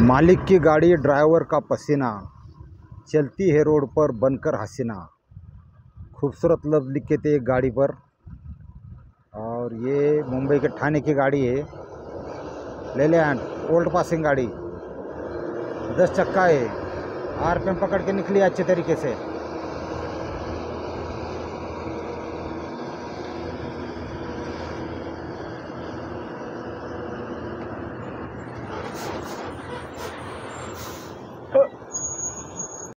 मालिक की गाड़ी ड्राइवर का पसीना, चलती है रोड पर बनकर हसीना। खूबसूरत लफ्ज़ लिखे थे एक गाड़ी पर। और ये मुंबई के ठाणे की गाड़ी है। ले ले ओल्ड पासिंग गाड़ी। दस चक्का है। आर पी पकड़ के निकली अच्छे तरीके से।